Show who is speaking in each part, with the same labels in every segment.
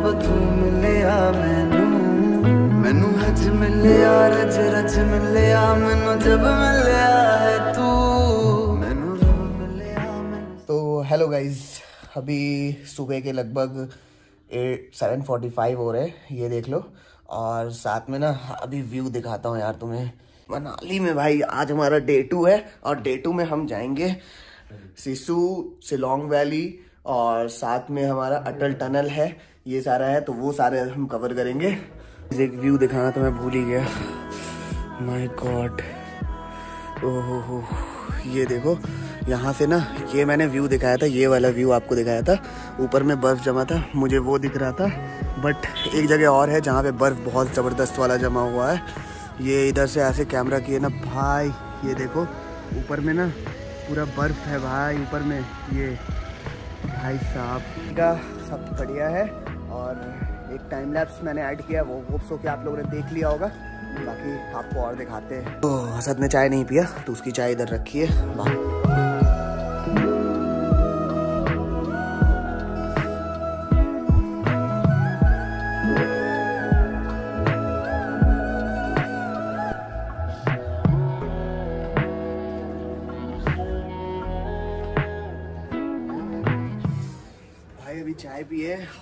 Speaker 1: ਜਬ ਤੂੰ ਮਿਲਿਆ ਮੈਨੂੰ ਮੈਨੂੰ ਹੱਥ ਮਿਲਿਆ ਰਜ ਰਜ ਮਿਲਿਆ ਮੈਨੂੰ ਜਬ ਮਿਲਿਆ ਹੈ ਤੂੰ ਮੈਨੂੰ ਰੂਹ ਮਿਲਿਆ
Speaker 2: तो हेलो गाइस अभी सुबह के लगभग सेवन फोर्टी फाइव हो रहे ये देख लो। और साथ में ना, अभी व्यू दिखाता हूँ यार तुम्हें। मनाली में भाई, आज हमारा डे टू है, और डे टू में हम जाएँगे सिसु, सिलोंग वैली, और साथ में हमारा अटल टनल है। ये सारा है तो वो सारे हम कवर करेंगे। एक व्यू दिखाना तो मैं भूल ही गया। माय गॉड ओहो ये देखो, यहाँ से ना, ये मैंने व्यू दिखाया था, ये वाला व्यू आपको दिखाया था। ऊपर में बर्फ़ जमा था, मुझे वो दिख रहा था। बट एक जगह और है जहाँ पे बर्फ़ बहुत ज़बरदस्त वाला जमा हुआ है। ये इधर से ऐसे कैमरा किए ना, भाई, ये देखो, ऊपर में ना पूरा बर्फ़ है भाई, ऊपर में ये। भाई साहब का सब बढ़िया है। और एक टाइम लैप्स मैंने ऐड किया, वो होप सो कि आप लोगों ने देख लिया होगा। बाकी आपको और दिखाते हैं। तो हसद ने चाय नहीं पिया तो उसकी चाय इधर रखी है। बाहर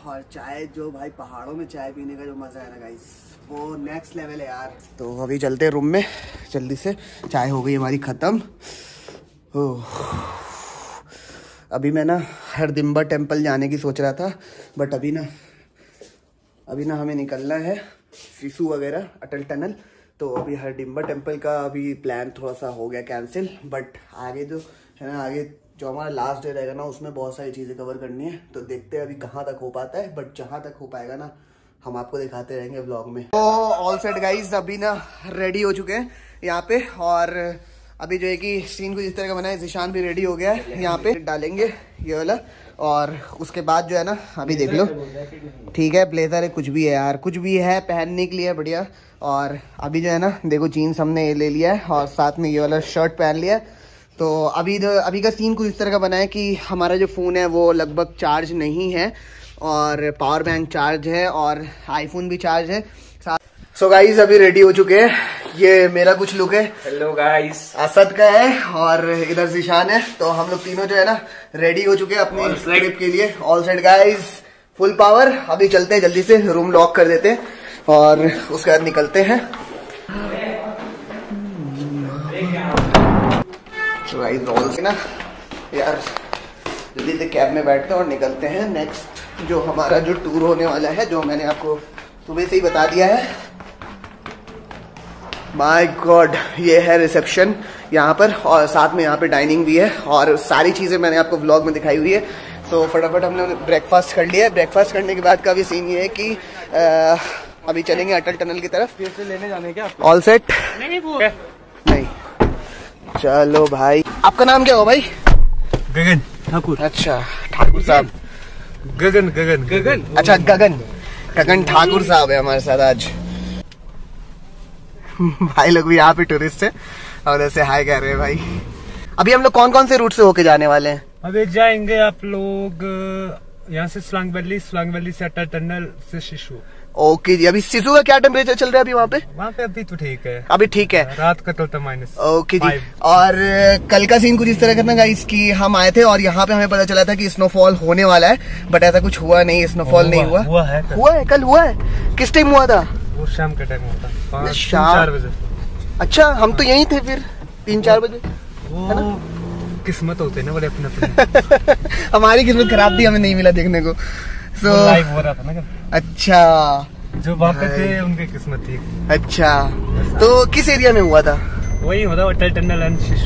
Speaker 2: और चाय, जो भाई पहाड़ों में चाय पीने का जो मज़ा है ना गाइस वो नेक्स्ट लेवल है यार। तो अभी चलते हैं रूम में, जल्दी से। चाय हो गई हमारी खत्म। अभी मैं ना हरदिम्बा टेंपल जाने की सोच रहा था बट अभी ना अभी ना हमें निकलना है सिसु वगैरह, अटल टनल। तो अभी हरडिम्बा टेंपल का अभी प्लान थोड़ा सा हो गया कैंसिल बट आगे जो है ना, आगे जो हमारा लास्ट डे रहेगा ना, उसमें बहुत सारी चीज़ें कवर करनी है। तो देखते हैं अभी कहाँ तक हो पाता है बट जहाँ तक हो पाएगा ना, हम आपको दिखाते रहेंगे ब्लॉग में। तो ऑल सेट गाइज़ अभी ना रेडी हो चुके हैं यहाँ पे, और अभी जो है कि सीन को जिस तरह का बना है जिशान भी रेडी हो गया है, यहाँ पे डालेंगे ये वाला, और उसके बाद जो है ना, अभी देख लो। ठीक है ब्लेजर है, कुछ भी है यार, कुछ भी है पहनने के लिए बढ़िया, और अभी जो है ना, देखो जीन्स हमने ले लिया है, और साथ में ये वाला शर्ट पहन लिया है। तो अभी इधर अभी का सीन कुछ इस तरह का बना है कि हमारा जो फ़ोन है वो लगभग चार्ज नहीं है और पावर बैंक चार्ज है और आईफोन भी चार्ज है। सो so गाइस अभी रेडी हो चुके हैं। ये मेरा कुछ लुक है।
Speaker 3: हेलो गाइस
Speaker 2: असद का है और इधर जिशान है। तो हम लोग तीनों जो है ना रेडी हो चुके हैं अपनी ट्रिप के लिए। All set guys full power अभी चलते हैं जल्दी से रूम लॉक कर देते हैं और उसके बाद निकलते हैं। तो गाइस रोल ना? यार जल्दी से कैब में बैठते हैं और निकलते हैं। नेक्स्ट जो हमारा जो टूर होने वाला है जो मैंने आपको सुबह से ही बता दिया है। माय गॉड ये है रिसेप्शन यहाँ पर और साथ में यहाँ पे डाइनिंग भी है और सारी चीज़ें मैंने आपको व्लॉग में दिखाई हुई है। सो फटाफट हमने ब्रेकफास्ट कर लिया है ब्रेकफास्ट करने के बाद का भी सीन ये है कि अ, अभी चलेंगे अटल टनल की तरफ़।
Speaker 3: लेने जाने क्या
Speaker 2: ऑल सेट
Speaker 3: नहीं वो
Speaker 2: नहीं। चलो भाई। आपका नाम क्या हो भाई?
Speaker 3: गगन ठाकुर।
Speaker 2: अच्छा ठाकुर साहब।
Speaker 3: गगन गगन। गगन?
Speaker 2: अच्छा गगन। गगन ठाकुर साहब है हमारे साथ आज। भाई लोग भी यहाँ पे टूरिस्ट है और ऐसे हाय कह रहे हैं भाई। अभी हम लोग कौन कौन से रूट से होके जाने वाले हैं?
Speaker 3: अभी जाएँगे आप लोग यहाँ से स्लांग वैली स्लांग वैली से अटल टनल से शिशु
Speaker 2: ओके जी। अभी सिसु का क्या टेम्परेचर चल रहा है अभी वहाँ पे?
Speaker 3: वहाँ पे अभी तो ठीक है।
Speaker 2: अभी ठीक है।
Speaker 3: रात का चलता माइनस
Speaker 2: ओके जी। और कल का सीन कुछ इस तरह का था गाइस कि हम आए थे और यहाँ पे हमें पता चला था कि स्नोफॉल होने वाला है बट ऐसा कुछ हुआ नहीं स्नोफॉल नहीं हुआ।
Speaker 3: हुआ है
Speaker 2: हुआ है कल हुआ है। किस टाइम हुआ था?
Speaker 3: वो शाम का टाइम हुआ था।
Speaker 2: शाम-
Speaker 3: बजे।
Speaker 2: अच्छा हम तो यही थे फिर तीन चार बजे।
Speaker 3: वो किस्मत होते ना बड़े अपने अपने
Speaker 2: हमारी किस्मत खराब थी हमें नहीं मिला देखने को। सो
Speaker 3: लाइव हो रहा था ना
Speaker 2: अच्छा।
Speaker 3: जो वहाँ पे थे उनकी किस्मत थी।
Speaker 2: अच्छा। तो किस एरिया में हुआ था?
Speaker 3: वही होता अटल टनल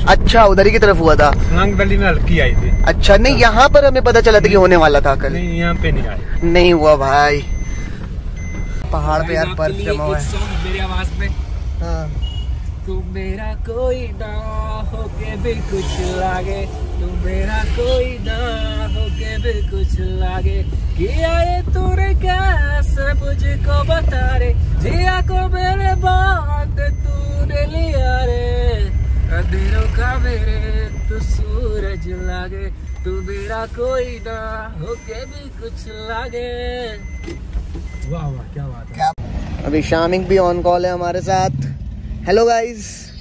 Speaker 2: अच्छा उधर ही की तरफ़ हुआ था।
Speaker 3: स्लांग वैली में हल्की आई थी।
Speaker 2: अच्छा नहीं यहाँ पर हमें पता चला था कि होने वाला था कल।
Speaker 3: नहीं यहाँ पे नहीं आई
Speaker 2: नहीं हुआ भाई। पहाड़ पे यार बर्फ़ जमा हुआ है।
Speaker 3: मेरी आवाज़ में।
Speaker 2: हाँ।
Speaker 3: तू मेरा कोई ना हो के भी कुछ लागे। तू मेरा कोई ना हो के भी कुछ लागे। किया ये तूने कैसे मुझको बता रे? जिया को मेरे बात तूने लिया रे। अंधेरों का मेरे तू सूरज लागे। तू मेरा कोई ना हो के भी कुछ लागे। वाह वाह क्या बात है।
Speaker 2: क्या अभी शामिक भी ऑन कॉल है हमारे साथ। हेलो गाइस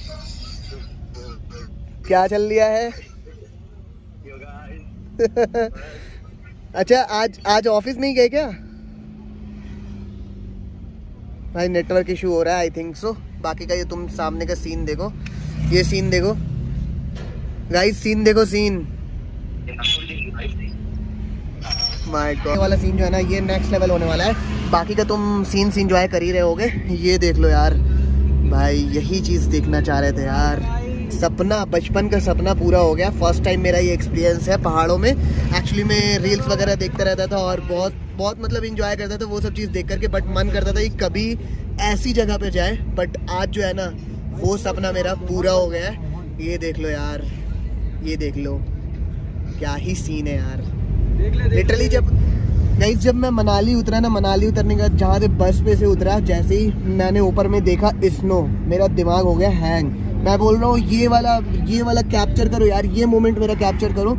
Speaker 2: क्या चल रहा है? अच्छा आज आज ऑफ़िस नहीं गए क्या? भाई नेटवर्क इशू हो रहा है आई थिंक सो बाकी का ये तुम सामने का सीन देखो। ये सीन देखो। गाइस सीन देखो सीन माय गॉड वाला सीन जो है ना, ये नेक्स्ट लेवल होने वाला है। बाकी का तुम सीन सीन जो है कर ही रहे होगे। ये देख लो यार। भाई, यही चीज़ देखना चाह रहे थे यार। सपना बचपन का सपना पूरा हो गया। फ़र्स्ट टाइम मेरा ये एक्सपीरियंस है पहाड़ों में। एक्चुअली मैं रील्स वगैरह देखता रहता था और बहुत बहुत मतलब इंजॉय करता था वो सब चीज़ देख करके बट मन करता था कि कभी ऐसी जगह पे जाए। बट आज जो है ना वो सपना मेरा पूरा हो गया है। ये देख लो यार ये देख लो। क्या ही सीन है यार। लिटरली जब नहीं जब मैं मनाली उतरा ना मनाली उतरने का जहाँ से बस पे से उतरा जैसे ही मैंने ऊपर में देखा स्नो मेरा दिमाग हो गया हैंग मैं बोल रहा हूँ, ये वाला ये वाला कैप्चर करो यार, ये मोमेंट मेरा कैप्चर करो।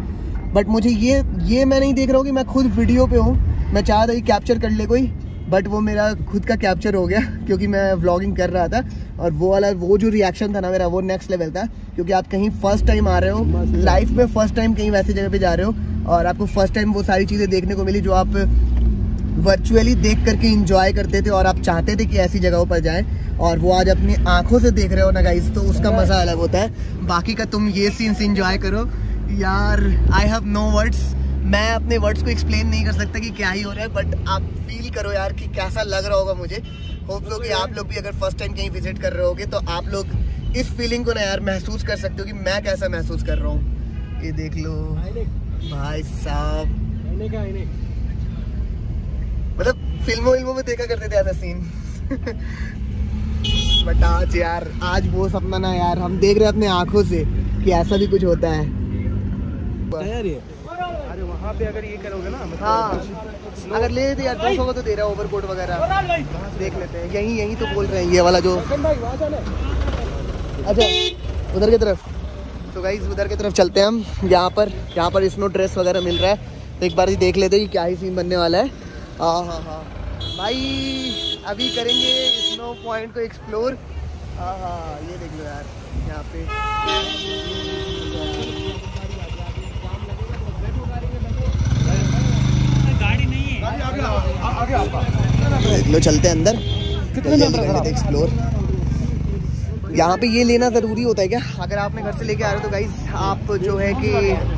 Speaker 2: बट मुझे ये ये मैं नहीं देख रहा हूँ कि मैं खुद वीडियो पे हूँ। मैं चाह रहा कैप्चर कर ले कोई बट वो मेरा खुद का कैप्चर हो गया, क्योंकि मैं व्लॉगिंग कर रहा था। और वो वाला, वो जो रिएक्शन था ना मेरा, वो नेक्स्ट लेवल था, क्योंकि आप कहीं फ़र्स्ट टाइम आ रहे हो लाइफ में फ़र्स्ट टाइम कहीं वैसे जगह पे जा रहे हो, और आपको फ़र्स्ट टाइम वो सारी चीज़ें देखने को मिली जो आप वर्चुअली देख करके इंजॉय करते थे, और आप चाहते थे कि ऐसी जगहों पर जाएँ। और वो आज अपनी आँखों से देख रहे हो ना गाइस तो उसका मज़ा अलग होता है। बाकी का तुम ये सीन्स इंजॉय करो। यार आई हैव नो वर्ड्स मैं अपने वर्ड्स को एक्सप्लेन नहीं कर सकता कि क्या ही हो रहा है बट आप फील करो यार कि कैसा लग रहा होगा मुझे। होप लो कि आप लोग भी अगर फ़र्स्ट टाइम कहीं विज़िट कर रहे होगे तो आप लोग इस फीलिंग को ना यार महसूस कर सकते हो कि मैं कैसा महसूस कर रहा हूँ। ये देख लो। भाई साहब। मतलब फ़िल्मों विल्मों में देखा करते थे ऐसा सीन बट आज यार आज वो सपना ना यार हम देख रहे हैं अपने आँखों से कि ऐसा भी कुछ होता है।
Speaker 3: अरे वहाँ पे अगर ये करोगे ना मतलब
Speaker 2: हाँ। अगर ले यार दो सौ का तो दे रहा है ओवरकोट वगैरह। देख लेते हैं। यही यही तो बोल रहे हैं ये वाला जो अच्छा उधर की तरफ़। तो गाइज़ उधर की तरफ़ चलते हैं हम। यहाँ पर यहाँ पर स्नो ड्रेस वगैरह मिल रहा है। तो एक बार ही देख लेते हैं कि क्या ही सीन बनने वाला है। हाँ हाँ हाँ। भाई अभी करेंगे स्नो पॉइंट को एक्सप्लोर हाँ हाँ ये देख लो यार यहाँ पे। देख लो चलते हैं अंदर। कितने एक्सप्लोर यहाँ पे ये लेना ज़रूरी होता है क्या? अगर आपने घर से लेके आ रहे हो तो गाइज़ आप जो है कि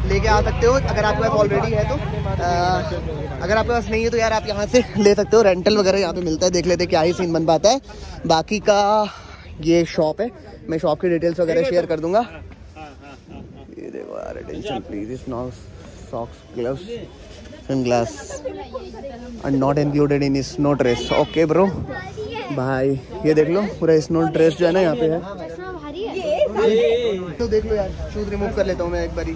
Speaker 2: लेके आ सकते हो। अगर आपके पास ऑलरेडी है तो आ, अगर आपके पास नहीं है तो यार आप यहाँ से ले सकते हो। रेंटल वगैरह यहाँ पे मिलता है। देख लेते क्या ही सीन बन पाता है। बाकी का ये शॉप है। मैं शॉप की डिटेल्स वगैरह शेयर कर दूँगा। ये देखो यार attention please is not socks gloves sunglass are not included in snow dress okay bro भाई ये देख लो पूरा स्नो ड्रेस जो है ना यहाँ पे है। तो देख लो यार शूज़ रिमूव कर लेता हूँ मैं एक बारी।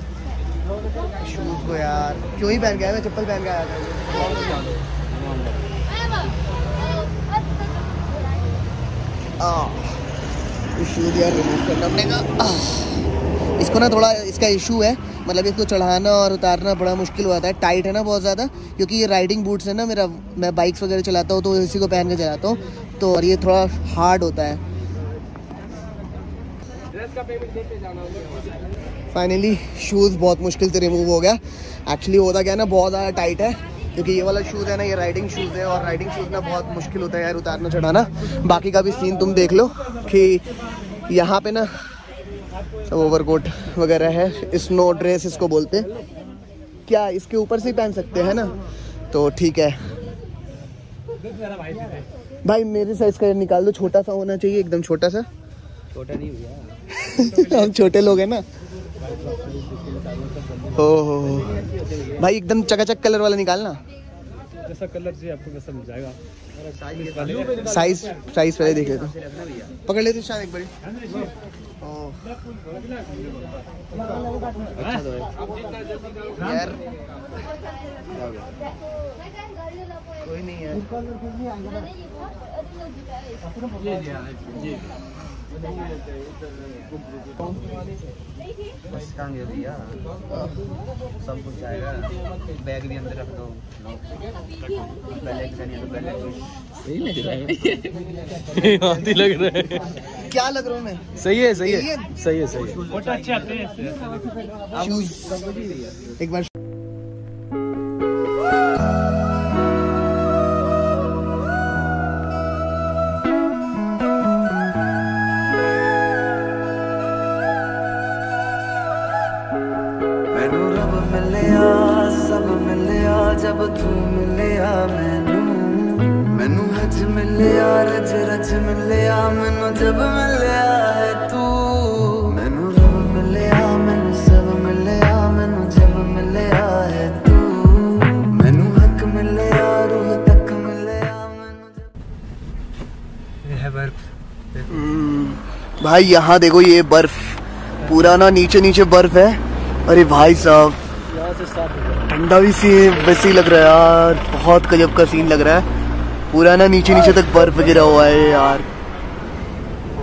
Speaker 2: शूज़ को यार। क्यों ही पहन आया? मैं चप्पल पहन था। शूज़ यार रिमूव करना पड़ेगा। इसको ना थोड़ा इसका इशू है। मतलब इसको चढ़ाना और उतारना बड़ा मुश्किल हो जाता है। टाइट है ना बहुत ज़्यादा, क्योंकि ये राइडिंग बूट्स है ना मेरा। मैं बाइक्स वगैरह चलाता हूँ तो इसी को पहन के चलाता हूँ। तो और ये थोड़ा हार्ड होता है। फाइनली शूज़ बहुत मुश्किल से रिमूव हो गया। एक्चुअली होता क्या है ना बहुत ज़्यादा टाइट है क्योंकि ये वाला शूज़ है ना ये राइडिंग शूज़ है और राइडिंग शूज़ ना बहुत मुश्किल होता है यार उतारना चढ़ाना। बाकी का भी सीन तुम देख लो कि यहाँ पे ना सब ओवरकोट वगैरह है स्नो ड्रेस इसको बोलते हैं। क्या इसके ऊपर से ही पहन सकते हैं ना? तो ठीक है। भाई मेरे साइज़ का निकाल दो छोटा सा होना चाहिए एकदम छोटा सा।
Speaker 3: छोटा नहीं हुआ
Speaker 2: हम छोटे लोग हैं ना। हो हो हो। भाई एकदम चकाचक कलर वाला निकालना
Speaker 3: जैसा कलर चाहिए आपको वैसा मिल जाएगा
Speaker 2: साइज़ साइज़ पहले देख लेता हूँ। पकड़ लेते शायद एक बारी है। यार कोई नहीं है
Speaker 3: ये भैया सब कुछ आएगा। बैग भी अंदर रख दो। पहले तो
Speaker 4: लग रहा है
Speaker 2: क्या लग रहा हूँ मैं?
Speaker 4: सही है सही है। सही है सही है।
Speaker 2: शूज़ एक बार
Speaker 1: रज मिलिया मैनू जब मिलिया है तू। मैनू रब मिलिया मैनू सब मिलिया मैनू जब मिलिया है तू। मैनू हक मिलिया रूह तक मिलिया मैनू जब
Speaker 2: हम्म, भाई यहाँ देखो ये बर्फ़। पूरा ना नीचे नीचे बर्फ़ है। अरे भाई साहब ठंडा भी सी वैसे ही लग रहा है यार। बहुत गजब का सीन लग रहा है। पूरा ना नीचे नीचे तक बर्फ़ गिरा हुआ है यार।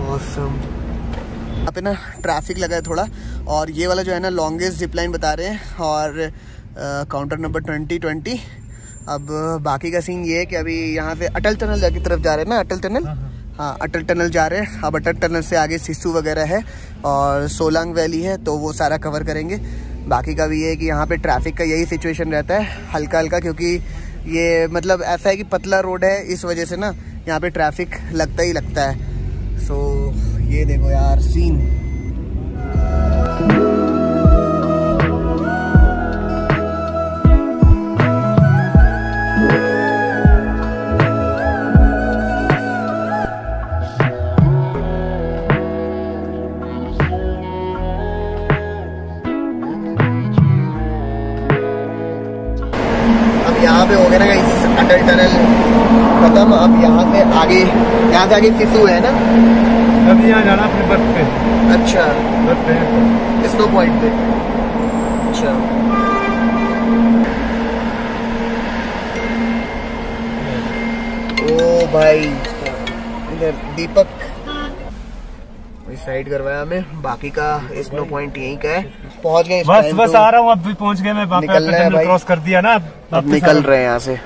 Speaker 2: Awesome. यहाँ पे ना ट्रैफ़िक लगा है थोड़ा और ये वाला जो है ना लॉन्गेस्ट जिप लाइन बता रहे हैं और काउंटर नंबर ट्वेंटी ट्वेंटी अब बाकी का सीन ये है कि अभी यहाँ पे अटल टनल की तरफ़ जा रहे हैं ना अटल टनल? हाँ अटल टनल जा रहे हैं। अब अटल टनल से आगे सिसु वगैरह है और सोलांग वैली है तो वो सारा कवर करेंगे। बाकी का भी ये है कि यहाँ पे ट्रैफ़िक का यही सिचुएशन रहता है हल्का हल्का क्योंकि ये मतलब ऐसा है कि पतला रोड है इस वजह से ना यहाँ पे ट्रैफ़िक लगता ही लगता है। सो so, ये देखो यार सीन आगे यहाँ से आगे सिसु है ना?
Speaker 4: अभी यहाँ जाना अपने बर्फ़ पे।
Speaker 2: अच्छा।
Speaker 4: बर्फ़ पे।
Speaker 2: स्नो पॉइंट पे। अच्छा। ओ भाई इधर दीपक। साइड करवाया हमें। बाकी का स्नो पॉइंट यहीं का है। पहुँच गए
Speaker 4: बस बस
Speaker 2: तो।
Speaker 4: आ रहा हूँ अभी पहुँच गए मैं
Speaker 2: निकलना है भाई।
Speaker 4: क्रॉस कर दिया ना
Speaker 2: अब निकल रहे हैं यहाँ से।